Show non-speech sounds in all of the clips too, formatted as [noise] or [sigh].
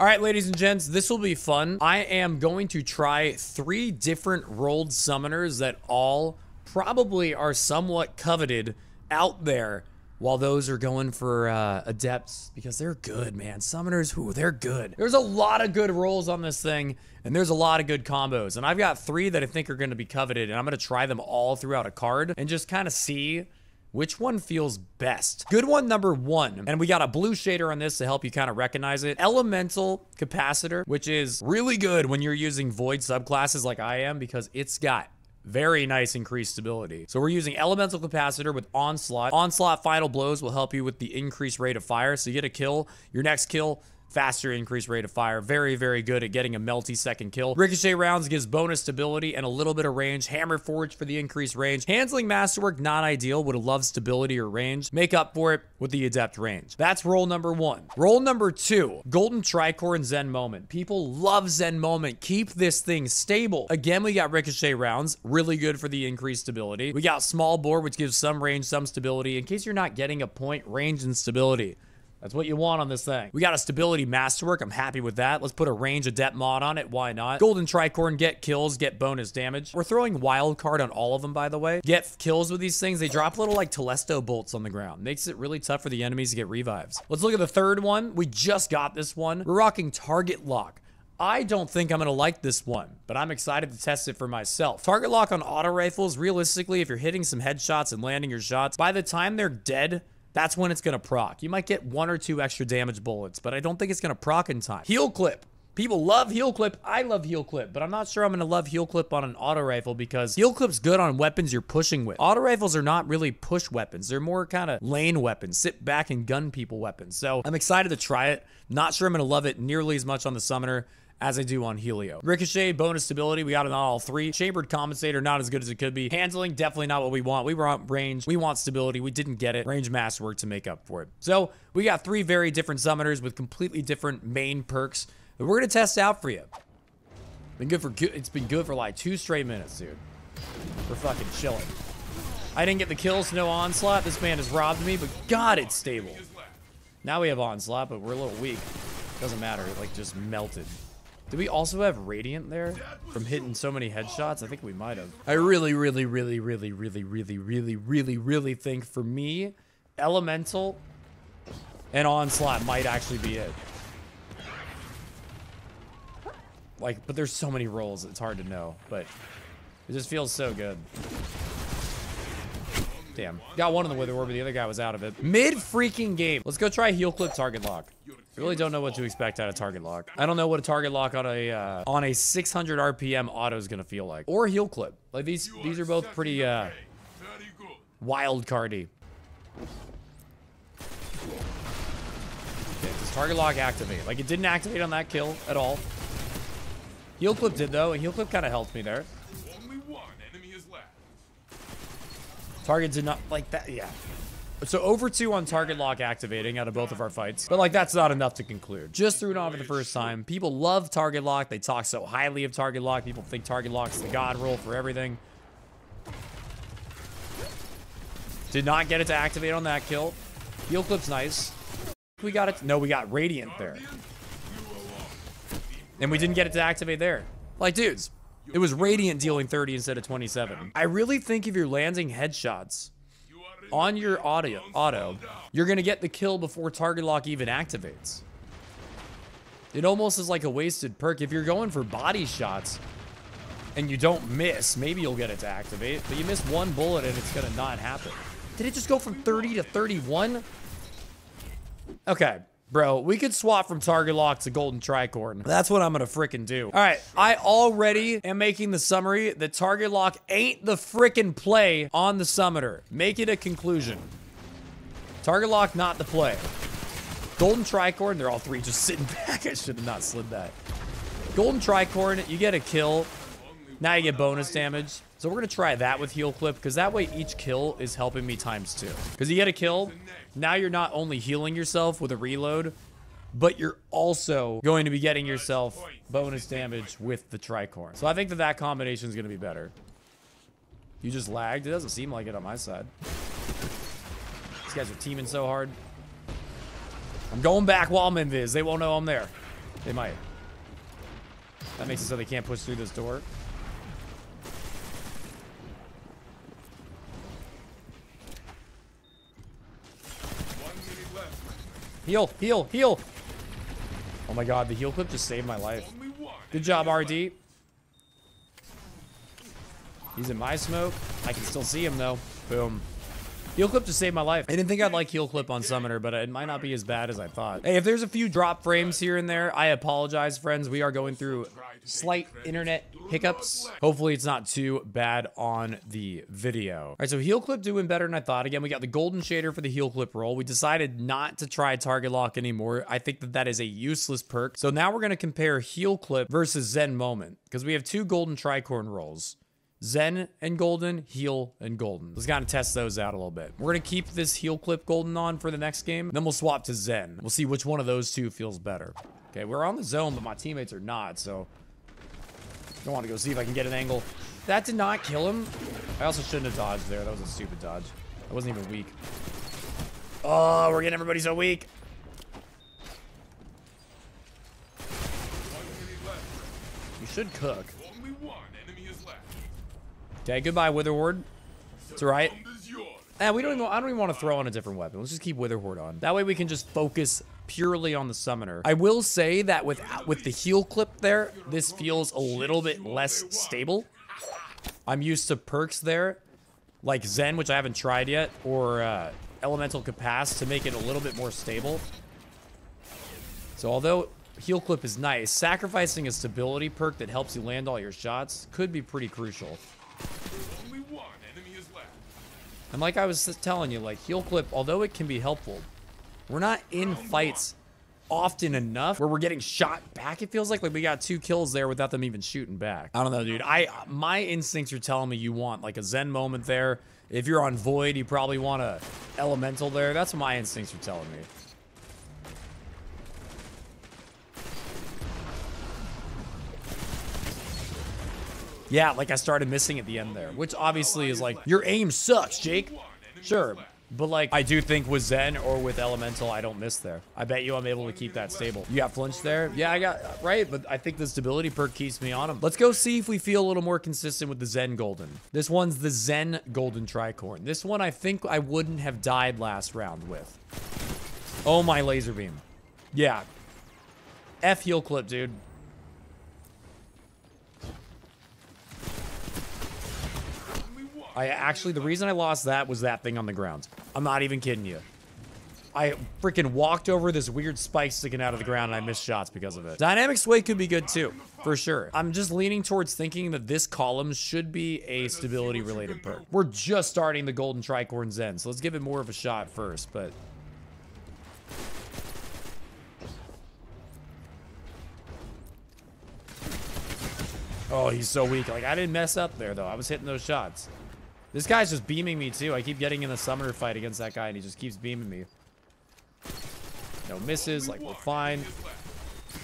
All right, ladies and gents, this will be fun. I am going to try three different rolled summoners that all probably are somewhat coveted out there while those are going for uh, adepts because they're good, man. Summoners, who they're good. There's a lot of good rolls on this thing, and there's a lot of good combos. And I've got three that I think are going to be coveted, and I'm going to try them all throughout a card and just kind of see which one feels best? Good one number one. And we got a blue shader on this to help you kind of recognize it. Elemental Capacitor, which is really good when you're using Void subclasses like I am because it's got very nice increased stability. So we're using Elemental Capacitor with Onslaught. Onslaught Final Blows will help you with the increased rate of fire. So you get a kill, your next kill faster increased rate of fire. Very, very good at getting a melty second kill. Ricochet rounds gives bonus stability and a little bit of range. Hammer Forge for the increased range. Handling Masterwork, not ideal. Would have loved stability or range. Make up for it with the Adept range. That's roll number one. Roll number two, Golden Tricorn Zen Moment. People love Zen Moment. Keep this thing stable. Again, we got Ricochet rounds. Really good for the increased stability. We got Small Bore, which gives some range, some stability. In case you're not getting a point, range and stability. That's what you want on this thing. We got a stability masterwork. I'm happy with that. Let's put a range adept mod on it. Why not? Golden tricorn, get kills, get bonus damage. We're throwing wild card on all of them, by the way. Get kills with these things. They drop little like Telesto bolts on the ground. Makes it really tough for the enemies to get revives. Let's look at the third one. We just got this one. We're rocking target lock. I don't think I'm going to like this one, but I'm excited to test it for myself. Target lock on auto rifles, realistically, if you're hitting some headshots and landing your shots, by the time they're dead, that's when it's going to proc. You might get one or two extra damage bullets, but I don't think it's going to proc in time. Heal clip. People love heal clip. I love heal clip, but I'm not sure I'm going to love heal clip on an auto rifle because heal clip's good on weapons you're pushing with. Auto rifles are not really push weapons. They're more kind of lane weapons, sit back and gun people weapons. So I'm excited to try it. Not sure I'm going to love it nearly as much on the summoner as I do on Helio. Ricochet, bonus stability, we got it on all three. Chambered compensator, not as good as it could be. Handling, definitely not what we want. We want range, we want stability, we didn't get it. Range masterwork to make up for it. So we got three very different summoners with completely different main perks that we're gonna test out for you. Been good for good, it's been good for like two straight minutes, dude. We're fucking chilling. I didn't get the kills, no onslaught. This man has robbed me, but God, it's stable. Now we have onslaught, but we're a little weak. Doesn't matter, like just melted. Do we also have Radiant there from hitting so many headshots? I think we might have. I really, really, really, really, really, really, really, really, really think for me, Elemental and Onslaught might actually be it. Like, but there's so many rolls, it's hard to know, but it just feels so good. Damn. Got one in the Witherhoard, but the other guy was out of it. Mid freaking game. Let's go try heal clip target lock. I really don't know what to expect out of target lock. I don't know what a target lock on a uh, on a 600 RPM auto is gonna feel like, or heal clip. Like these these are both pretty uh, wild cardy. Okay, does target lock activate? Like it didn't activate on that kill at all. Heal clip did though, and heal clip kind of helped me there. Target did not like that. Yeah, so over two on target lock activating out of both of our fights. But like that's not enough to conclude. Just threw it on for the first time. People love target lock. They talk so highly of target lock. People think target lock's the god roll for everything. Did not get it to activate on that kill. Heal clip's nice. We got it. No, we got Radiant there. And we didn't get it to activate there. Like, dudes, it was Radiant dealing 30 instead of 27. I really think if you're landing headshots, on your audio, auto, you're going to get the kill before target lock even activates. It almost is like a wasted perk. If you're going for body shots and you don't miss, maybe you'll get it to activate, but you miss one bullet and it's going to not happen. Did it just go from 30 to 31? Okay. Bro, we could swap from target lock to golden tricorn. That's what I'm gonna freaking do. All right, I already am making the summary that target lock ain't the freaking play on the summoner. Make it a conclusion. Target lock, not the play. Golden tricorn, they're all three just sitting [laughs] back. I should have not slid that. Golden tricorn, you get a kill. Now you get bonus damage. So we're going to try that with heal clip because that way each kill is helping me times two. Because you get a kill, now you're not only healing yourself with a reload, but you're also going to be getting yourself bonus damage with the tricorn. So I think that that combination is going to be better. You just lagged? It doesn't seem like it on my side. These guys are teaming so hard. I'm going back while I'm in Viz. They won't know I'm there. They might. That makes it so they can't push through this door. Heal, heal, heal. Oh my god, the heal clip just saved my life. Good job, RD. He's in my smoke. I can still see him though. Boom. Heal clip just saved my life. I didn't think I'd like Heal clip on summoner, but it might not be as bad as I thought. Hey, if there's a few drop frames here and there, I apologize, friends. We are going through slight internet hiccups. Hopefully it's not too bad on the video. All right, so Heal clip doing better than I thought. Again, we got the golden shader for the Heal clip roll. We decided not to try target lock anymore. I think that that is a useless perk. So now we're going to compare Heal clip versus Zen moment because we have two golden tricorn rolls. Zen and Golden, Heal and Golden. Let's kind of test those out a little bit. We're going to keep this Heal Clip Golden on for the next game. Then we'll swap to Zen. We'll see which one of those two feels better. Okay, we're on the zone, but my teammates are not, so... I want to go see if I can get an angle. That did not kill him. I also shouldn't have dodged there. That was a stupid dodge. I wasn't even weak. Oh, we're getting everybody so weak. You should cook. Okay, goodbye, Witherhoard. It's alright. Eh, we don't even, I don't even want to throw on a different weapon. Let's just keep Witherhoard on. That way we can just focus purely on the summoner. I will say that with with the heal clip there, this feels a little bit less stable. I'm used to perks there, like Zen, which I haven't tried yet, or uh, Elemental Capac to make it a little bit more stable. So although heal clip is nice, sacrificing a stability perk that helps you land all your shots could be pretty crucial. And like I was telling you, like heal clip, although it can be helpful, we're not in fights often enough where we're getting shot back. It feels like like we got two kills there without them even shooting back. I don't know, dude. I my instincts are telling me you want like a Zen moment there. If you're on Void, you probably want a Elemental there. That's what my instincts are telling me. Yeah, like I started missing at the end there, which obviously is like, your aim sucks, Jake. Sure, but like, I do think with Zen or with Elemental, I don't miss there. I bet you I'm able to keep that stable. You got flinch there? Yeah, I got, uh, right, but I think the stability perk keeps me on him. Let's go see if we feel a little more consistent with the Zen Golden. This one's the Zen Golden Tricorn. This one I think I wouldn't have died last round with. Oh my laser beam. Yeah. F heal clip, dude. I actually, the reason I lost that was that thing on the ground. I'm not even kidding you. I freaking walked over this weird spike sticking out of the ground and I missed shots because of it. Dynamic sway could be good too, for sure. I'm just leaning towards thinking that this column should be a stability related perk. We're just starting the golden tricorn zen, so let's give it more of a shot first, but Oh, he's so weak. Like, I didn't mess up there, though. I was hitting those shots. This guy's just beaming me too. I keep getting in the summoner fight against that guy and he just keeps beaming me. No misses, like we're fine.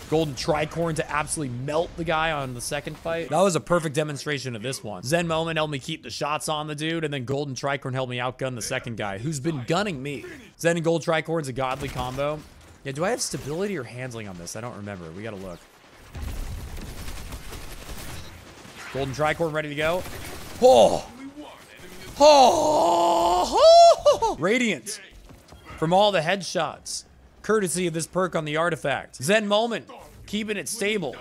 Golden Tricorn to absolutely melt the guy on the second fight. That was a perfect demonstration of this one. Zen Moment helped me keep the shots on the dude, and then Golden Tricorn helped me outgun the second guy, who's been gunning me. Zen and Gold Tricorn's a godly combo. Yeah, do I have stability or handling on this? I don't remember. We gotta look. Golden Tricorn ready to go. Oh! Oh, Radiant from all the headshots, courtesy of this perk on the artifact. Zen Moment, keeping it stable.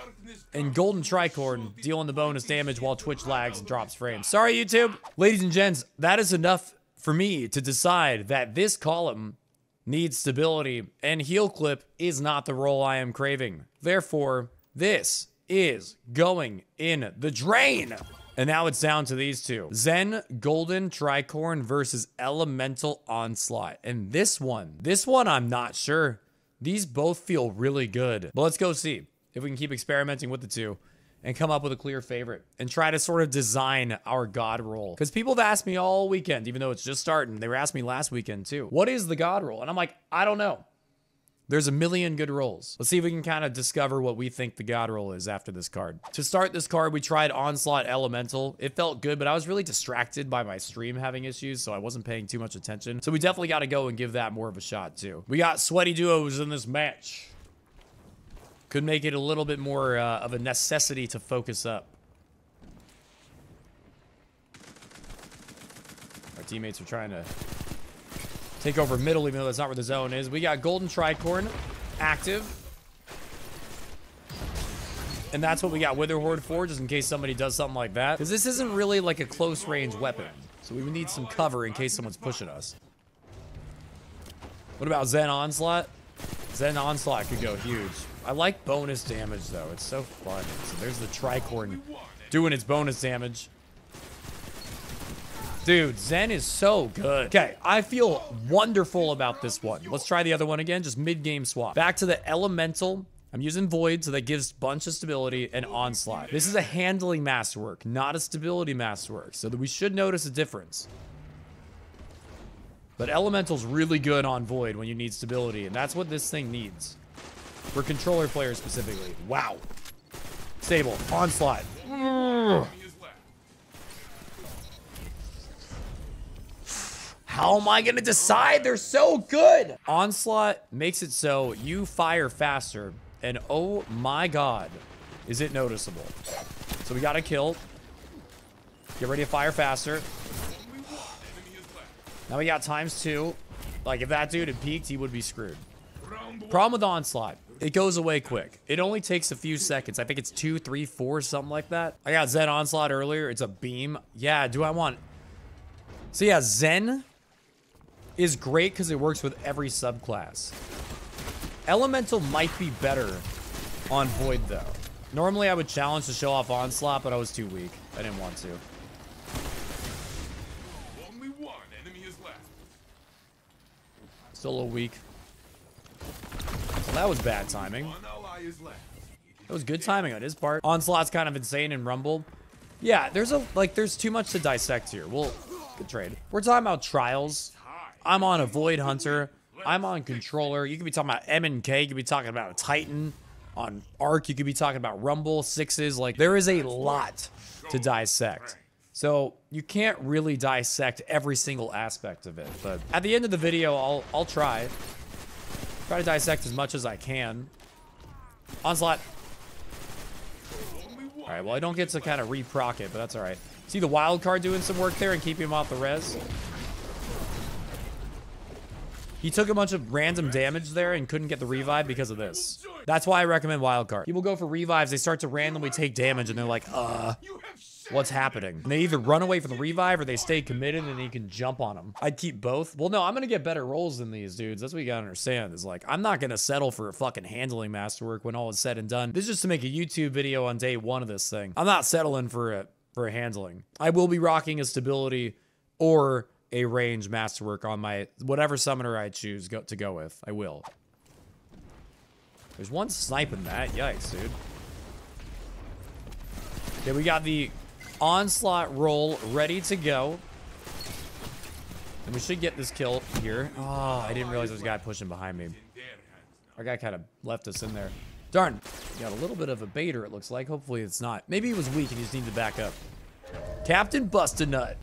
And Golden Tricorn dealing the bonus damage while Twitch lags and drops frames. Sorry, YouTube. Ladies and gents, that is enough for me to decide that this column needs stability and heal clip is not the roll I am craving. Therefore, this is going in the drain. And now it's down to these two. Zen Golden Tricorn versus Elemental Onslaught. And this one, this one I'm not sure. These both feel really good. But let's go see if we can keep experimenting with the two and come up with a clear favorite and try to sort of design our god roll. Because people have asked me all weekend, even though it's just starting, they were asking me last weekend too, what is the god roll? And I'm like, I don't know. There's a million good rolls. Let's see if we can kind of discover what we think the god roll is after this card. To start this card, we tried Onslaught Elemental. It felt good, but I was really distracted by my stream having issues, so I wasn't paying too much attention. So we definitely got to go and give that more of a shot, too. We got sweaty duos in this match. Could make it a little bit more uh, of a necessity to focus up. Our teammates are trying to take over middle, even though that's not where the zone is. We got Golden Tricorn active. And that's what we got Witherhoard for, just in case somebody does something like that. Because this isn't really like a close range weapon. So we would need some cover in case someone's pushing us. What about Zen Onslaught? Zen Onslaught could go huge. I like bonus damage, though. It's so fun. So there's the Tricorn doing its bonus damage. Dude, Zen is so good. Okay, I feel wonderful about this one. Let's try the other one again, just mid-game swap. Back to the Elemental. I'm using Void, so that gives bunch of stability and Onslaught. This is a handling masterwork, not a stability masterwork, so that we should notice a difference. But Elemental's really good on Void when you need stability, and that's what this thing needs. For controller players specifically. Wow. Stable. Onslaught. How am I to decide? They're so good. Onslaught makes it so you fire faster. And oh my god, is it noticeable. So we got a kill. Get ready to fire faster. Now we got times two. Like, if that dude had peeked, he would be screwed. Problem with Onslaught. It goes away quick. It only takes a few seconds. I think it's two, three, four, something like that. I got Zen Onslaught earlier. It's a beam. Yeah, do I want... So yeah, Zen is great because it works with every subclass. Elemental might be better on Void, though. Normally, I would challenge to show off Onslaught, but I was too weak. I didn't want to. Only one enemy is left. Still a little weak. Well, that was bad timing. One ally is left. That was good timing on his part. Onslaught's kind of insane in Rumble. Yeah, there's a like there's too much to dissect here. Well, good trade. We're talking about trials. I'm on a Void Hunter. I'm on Controller. You could be talking about M and K. You could be talking about a Titan. On Arc, you could be talking about Rumble, Sixes. Like, there is a lot to dissect. So, you can't really dissect every single aspect of it. But at the end of the video, I'll, I'll try. Try to dissect as much as I can. Onslaught. Alright, well, I don't get to kind of reproc it, but that's alright. See the wild card doing some work there and keeping him off the res? He took a bunch of random damage there and couldn't get the revive because of this. That's why I recommend wildcard. People go for revives, they start to randomly take damage and they're like, uh, what's happening? And they either run away from the revive or they stay committed and you can jump on them. I'd keep both. Well, no, I'm gonna get better rolls than these dudes. That's what you gotta understand is like, I'm not gonna settle for a fucking handling masterwork when all is said and done. This is just to make a YouTube video on day one of this thing. I'm not settling for it, for a handling. I will be rocking a stability or a range masterwork on my whatever summoner I choose go, to go with. I will. There's one sniping that. Yikes, dude. Okay, we got the onslaught roll ready to go. And we should get this kill here. Oh, I didn't realize there was a guy pushing behind me. Our guy kind of left us in there. Darn. Got a little bit of a baiter, it looks like. Hopefully it's not. Maybe he was weak and he just needed to back up. Captain Bust-a-Nut.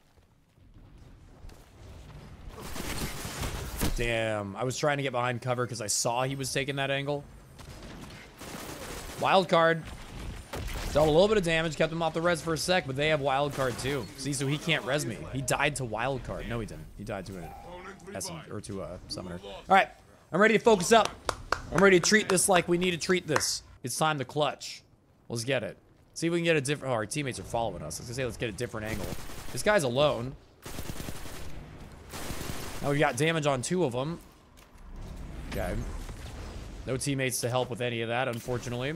Damn. I was trying to get behind cover because I saw he was taking that angle. Wild card. Dealt a little bit of damage, kept him off the res for a sec, but they have wild card too. See, so he can't res me. He died to wild card. No, he didn't. He died to an essence or to a summoner. All right, I'm ready to focus up. I'm ready to treat this like we need to treat this. It's time to clutch. Let's get it. See if we can get a different. Oh, our teammates are following us. Let's say let's get a different angle. This guy's alone. Now we got damage on two of them. Okay. No teammates to help with any of that, unfortunately.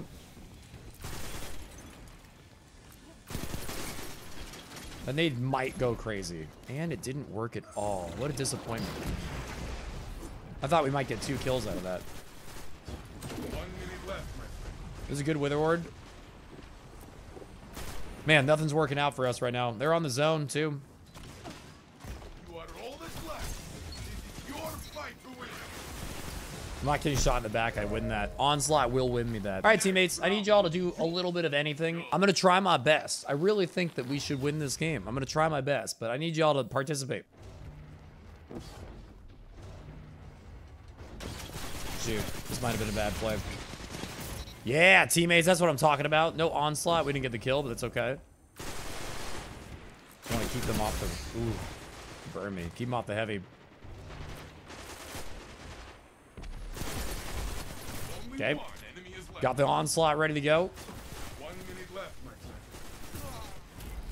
The nade might go crazy. And it didn't work at all. What a disappointment. I thought we might get two kills out of that. There's a good Witherhoard. Man, nothing's working out for us right now. They're on the zone, too. I'm not getting shot in the back. I win that. Onslaught will win me that. All right, teammates. I need y'all to do a little bit of anything. I'm going to try my best. I really think that we should win this game. I'm going to try my best, but I need y'all to participate. Shoot. This might have been a bad play. Yeah, teammates, that's what I'm talking about. No onslaught. We didn't get the kill, but that's okay. I want to keep them off the... Ooh, burn me. Keep them off the heavy. Okay. Got the onslaught ready to go.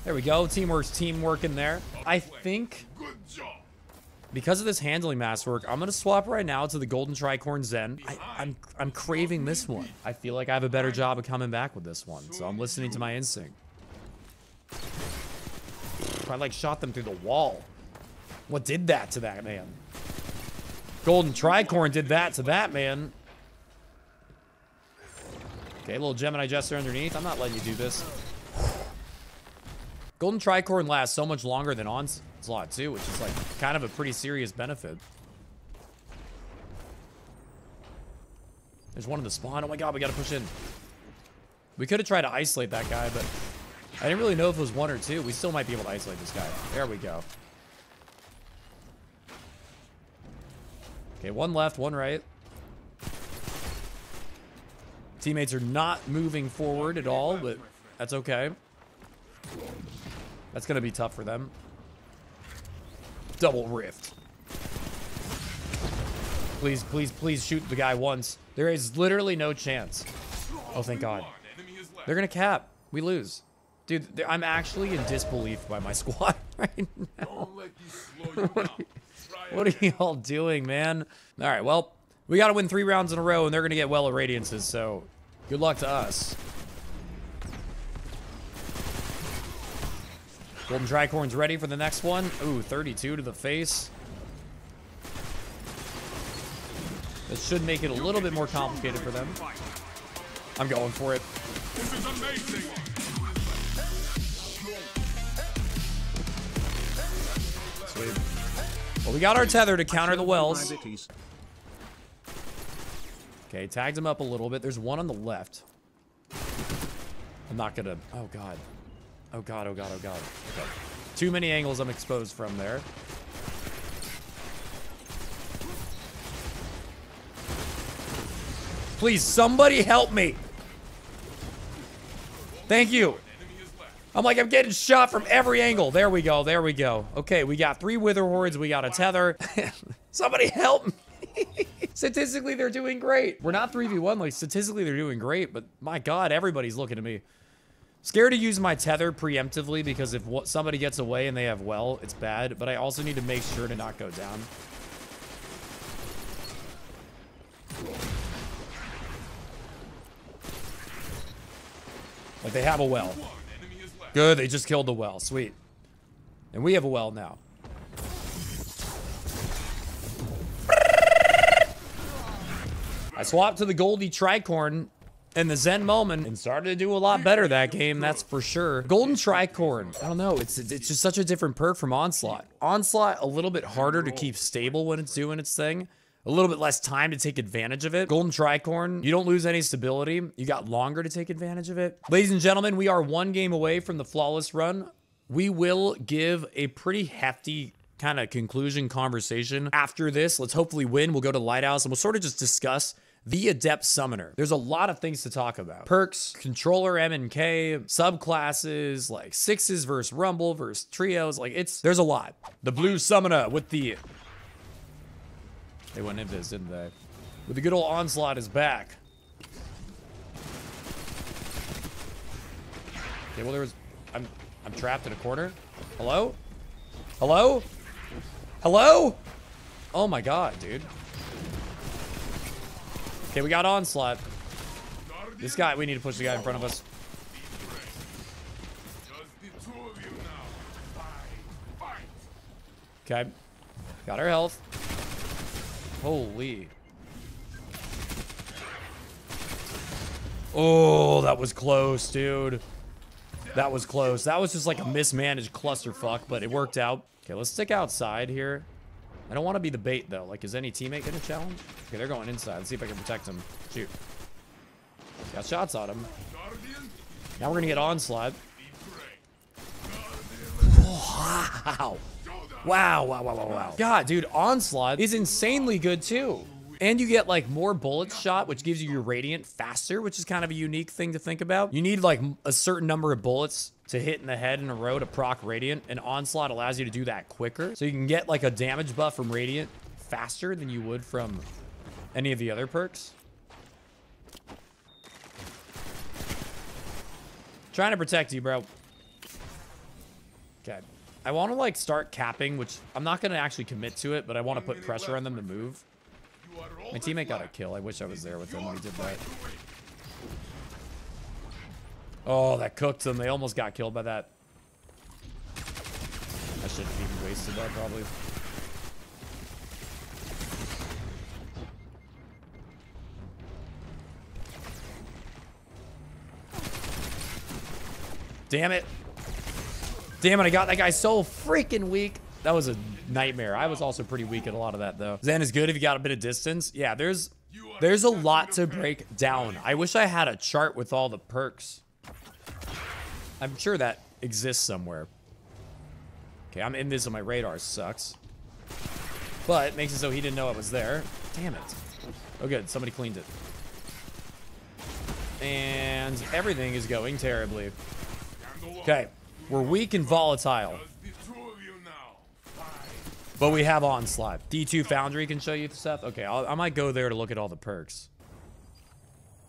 There we go. Teamwork's teamwork in there. I think because of this handling masterwork, I'm gonna swap right now to the Golden Tricorn Zen. I, I'm I'm craving this one. I feel like I have a better job of coming back with this one, so I'm listening to my instinct. I like shot them through the wall. What did that to that man? Golden Tricorn did that to that man. Okay, little Gemini Jester underneath. I'm not letting you do this. Golden Tricorn lasts so much longer than Onslaught too, which is like kind of a pretty serious benefit. There's one in the spawn. Oh my god, we gotta push in. We could have tried to isolate that guy, but I didn't really know if it was one or two. We still might be able to isolate this guy. There we go. Okay, one left, one right. Teammates are not moving forward at all, but that's okay. That's gonna be tough for them. Double rift. Please, please, please shoot the guy once. There is literally no chance. Oh, thank God. They're gonna cap. We lose. Dude, I'm actually in disbelief by my [laughs] squad right now. [laughs] What are y'all doing, man? All right, well, we got to win three rounds in a row, and they're going to get well of radiances, so good luck to us. Golden Tricorn's ready for the next one. Ooh, 32 to the face. This should make it a little bit more complicated for them. I'm going for it. This is amazing. Sweet. Well, we got our tether to counter the wells. Okay, tagged him up a little bit. There's one on the left. I'm not gonna. Oh god. Oh god. Oh god. Oh god. Okay. Too many angles I'm exposed from there. Please, somebody help me. Thank you. I'm like, I'm getting shot from every angle. There we go. There we go. Okay, we got three witherhoards. We got a tether. [laughs] Somebody help me. [laughs] statistically, they're doing great. We're not 3v1. Like, statistically, they're doing great. But my God, everybody's looking at me. Scared to use my tether preemptively because if somebody gets away and they have well, it's bad. But I also need to make sure to not go down. Like, they have a well. One enemy is left. Good, they just killed the well. Sweet. And we have a well now. I swapped to the Goldie Tricorn and the Zen Moment and started to do a lot better that game, that's for sure. Golden Tricorn, I don't know, it's it's just such a different perk from Onslaught. Onslaught, a little bit harder to keep stable when it's doing its thing. A little bit less time to take advantage of it. Golden Tricorn, you don't lose any stability. You got longer to take advantage of it. Ladies and gentlemen, we are one game away from the flawless run. We will give a pretty hefty kind of conclusion conversation after this. Let's hopefully win. We'll go to Lighthouse and we'll sort of just discuss the Adept Summoner. There's a lot of things to talk about. Perks, controller M and K, subclasses, like sixes versus rumble versus trios. Like it's there's a lot. The blue summoner with the they went into this, didn't they? With the good old onslaught is back. Okay, well there was I'm I'm trapped in a corner. Hello? Hello? Hello? Oh my god, dude. Okay, we got onslaught. This guy, we need to push the guy in front of us. Okay. Got our health. Holy. Oh, that was close, dude. That was close. That was just like a mismanaged clusterfuck, but it worked out. Okay, let's stick outside here. I don't want to be the bait, though. Like, is any teammate going to challenge? Okay, they're going inside. Let's see if I can protect them. Shoot. Got shots on him. Now we're going to get onslaught. Wow. Wow, wow, wow, wow, wow. God, dude, Onslaught is insanely good too. And you get like more bullets shot, which gives you your radiant faster, which is kind of a unique thing to think about. You need like a certain number of bullets to hit in the head in a row to proc radiant, and onslaught allows you to do that quicker. So you can get like a damage buff from radiant faster than you would from any of the other perks. Trying to protect you, bro. Okay. I want to, like, start capping, which I'm not going to actually commit to it, but I want to put pressure on them to move. My teammate got a kill. I wish I was there with him he did that. Oh, that cooked them. They almost got killed by that. I shouldn't have even wasted that, probably. Damn it. Damn it, I got that guy so freaking weak. That was a nightmare. I was also pretty weak at a lot of that, though. Zen is good if you got a bit of distance. Yeah, there's there's a lot to break down. I wish I had a chart with all the perks. I'm sure that exists somewhere. Okay, I'm invisible. My radar sucks. But makes it so he didn't know I was there. Damn it. Oh, good. Somebody cleaned it. And everything is going terribly. Okay. We're weak and volatile. But we have Onslaught. D2 Foundry can show you the stuff. Okay, I'll, i might go there to look at all the perks.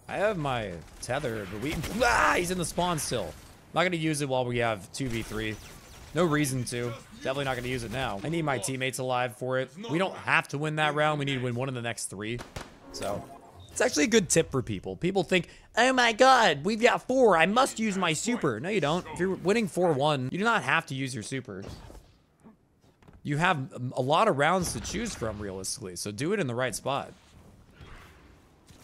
I have my tether, but we... Ah, he's in the spawn still. I'm not going to use it while we have 2v3. No reason to. Definitely not going to use it now. I need my teammates alive for it. We don't have to win that round. We need to win one of the next three. So, it's actually a good tip for people. People think, oh my god, we've got four. I must use my super. No, you don't. If you're winning 4-1, you do not have to use your super. You have a lot of rounds to choose from, realistically, so do it in the right spot.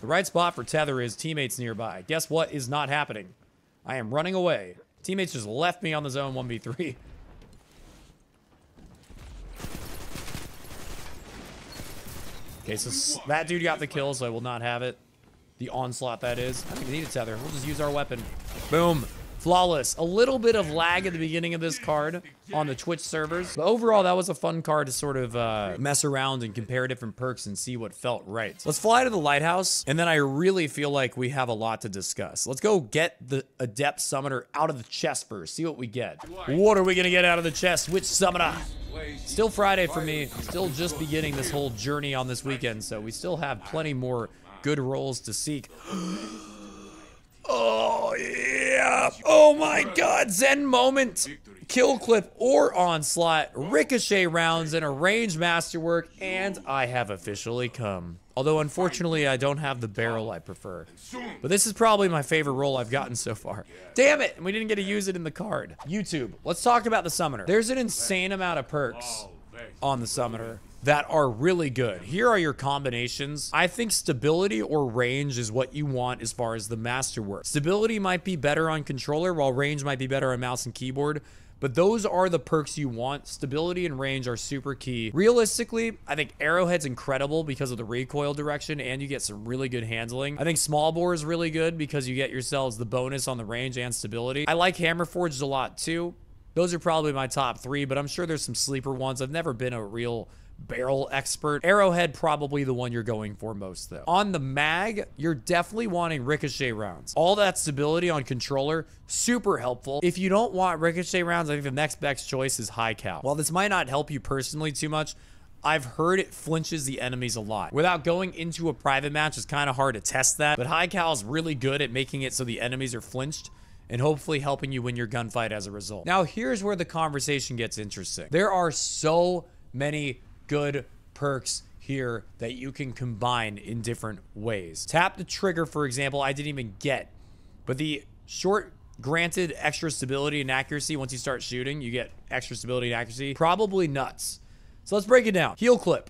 The right spot for Tether is teammates nearby. Guess what is not happening? I am running away. Teammates just left me on the zone 1v3. Okay, so that dude got the kill, so I will not have it. The onslaught, that is. I don't even need a tether. We'll just use our weapon. Boom. Flawless. A little bit of lag at the beginning of this card on the Twitch servers. But overall, that was a fun card to sort of uh, mess around and compare different perks and see what felt right. Let's fly to the lighthouse, and then I really feel like we have a lot to discuss. Let's go get the Adept Summoner out of the chest first, see what we get. What are we going to get out of the chest? Which Summoner? Still Friday for me. Still just beginning this whole journey on this weekend, so we still have plenty more good rolls to seek. [gasps] oh, yeah. Oh, my God. Zen moment. Kill clip or onslaught, ricochet rounds, and a range masterwork, and I have officially come. Although, unfortunately, I don't have the barrel I prefer. But this is probably my favorite roll I've gotten so far. Damn it! And we didn't get to use it in the card. YouTube, let's talk about the Summoner. There's an insane amount of perks on the Summoner that are really good. Here are your combinations. I think stability or range is what you want as far as the masterwork. Stability might be better on controller, while range might be better on mouse and keyboard. But those are the perks you want. Stability and range are super key. Realistically, I think Arrowhead's incredible because of the recoil direction and you get some really good handling. I think Small Bore is really good because you get yourselves the bonus on the range and stability. I like Hammer Forged a lot too. Those are probably my top three, but I'm sure there's some sleeper ones. I've never been a real barrel expert. Arrowhead probably the one you're going for most though. On the mag, you're definitely wanting ricochet rounds. All that stability on controller, super helpful. If you don't want ricochet rounds, I think the next best choice is high cal. While this might not help you personally too much, I've heard it flinches the enemies a lot. Without going into a private match, it's kind of hard to test that, but high cal is really good at making it so the enemies are flinched and hopefully helping you win your gunfight as a result. Now, here's where the conversation gets interesting. There are so many good perks here that you can combine in different ways. Tap the trigger, for example, I didn't even get, but the short granted extra stability and accuracy once you start shooting, you get extra stability and accuracy. Probably nuts. So let's break it down. Heal clip.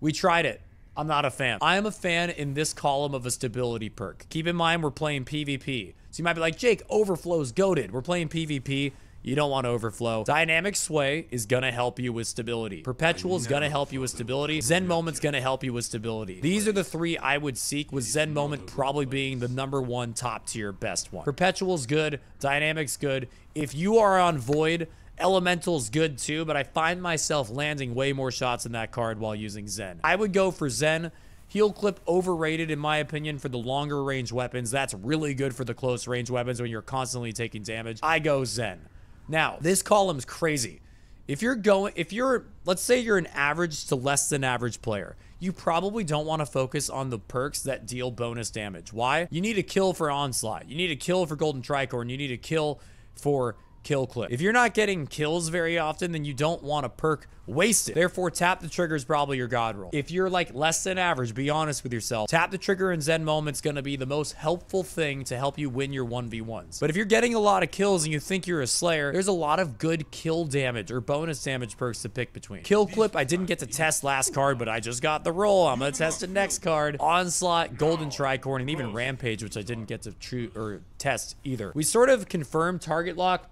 We tried it. I'm not a fan. I am a fan in this column of a stability perk. Keep in mind, we're playing PvP. So you might be like, Jake, overflow's goaded. We're playing PvP. You don't want to overflow. Dynamic Sway is gonna help you with stability. Perpetual is gonna help you with stability. Zen Moment's gonna help you with stability. These are the three I would seek, with Zen Moment probably being the number one top tier best one. Perpetual's good. Dynamic's good. If you are on Void, Elemental's good too, but I find myself landing way more shots in that card while using Zen. I would go for Zen Heal clip overrated in my opinion for the longer range weapons. That's really good for the close range weapons when you're constantly taking damage. I go Zen. Now, this column's crazy. If you're going, if you're, let's say you're an average to less than average player, you probably don't want to focus on the perks that deal bonus damage. Why? You need a kill for Onslaught. You need a kill for Golden Tricorn. You need a kill for kill clip. If you're not getting kills very often, then you don't want a perk wasted. Therefore, tap the trigger is probably your god roll. If you're like less than average, be honest with yourself. Tap the trigger in Zen Moment's gonna be the most helpful thing to help you win your 1v1s. But if you're getting a lot of kills and you think you're a slayer, there's a lot of good kill damage or bonus damage perks to pick between. Kill clip, I didn't get to test last card, but I just got the roll. I'm gonna test the next card. Onslaught, Golden Tricorn, and even Rampage, which I didn't get to true or test either. We sort of confirmed target lock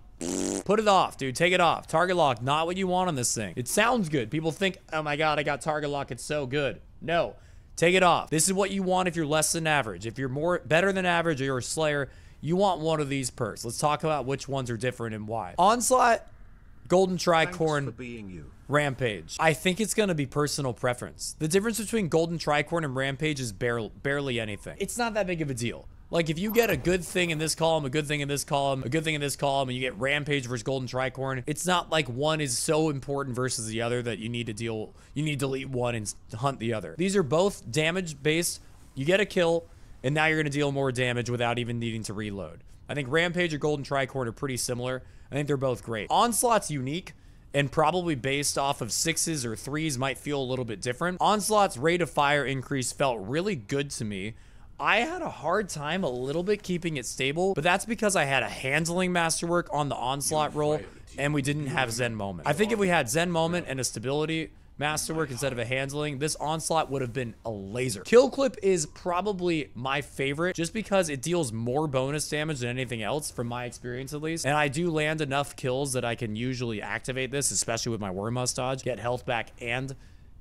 Put it off, dude. Take it off. Target lock, not what you want on this thing. It sounds good. People think, oh my god, I got target lock. It's so good. No. Take it off. This is what you want if you're less than average. If you're more better than average or you're a slayer, you want one of these perks. Let's talk about which ones are different and why. Onslaught, Golden Tricorn, Rampage. I think it's going to be personal preference. The difference between Golden Tricorn and Rampage is barely, barely anything. It's not that big of a deal. Like, if you get a good thing in this column, a good thing in this column, a good thing in this column, and you get Rampage versus Golden Tricorn, it's not like one is so important versus the other that you need to deal, you need to delete one and hunt the other. These are both damage based. You get a kill, and now you're going to deal more damage without even needing to reload. I think Rampage or Golden Tricorn are pretty similar. I think they're both great. Onslaught's unique and probably based off of sixes or threes might feel a little bit different. Onslaught's rate of fire increase felt really good to me. I had a hard time a little bit keeping it stable, but that's because I had a handling masterwork on the onslaught roll and we didn't have Zen Moment. I think if we had Zen Moment and a stability masterwork instead of a handling, this onslaught would have been a laser. Kill clip is probably my favorite just because it deals more bonus damage than anything else from my experience at least. And I do land enough kills that I can usually activate this, especially with my Wormhusk dodge, get health back and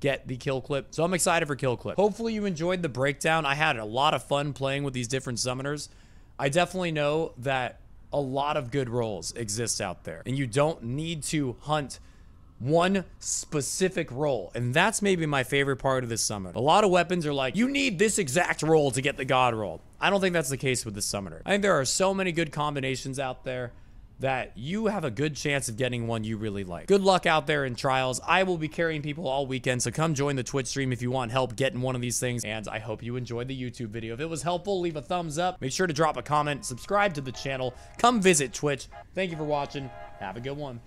get the kill clip. So I'm excited for kill clip. Hopefully you enjoyed the breakdown. I had a lot of fun playing with these different summoners. I definitely know that a lot of good rolls exist out there and you don't need to hunt one specific roll. And that's maybe my favorite part of this summon. A lot of weapons are like, you need this exact roll to get the god roll. I don't think that's the case with the summoner. I think there are so many good combinations out there that you have a good chance of getting one you really like. Good luck out there in trials. I will be carrying people all weekend, so come join the Twitch stream if you want help getting one of these things. And I hope you enjoyed the YouTube video. If it was helpful, leave a thumbs up. Make sure to drop a comment, subscribe to the channel, come visit Twitch. Thank you for watching. Have a good one.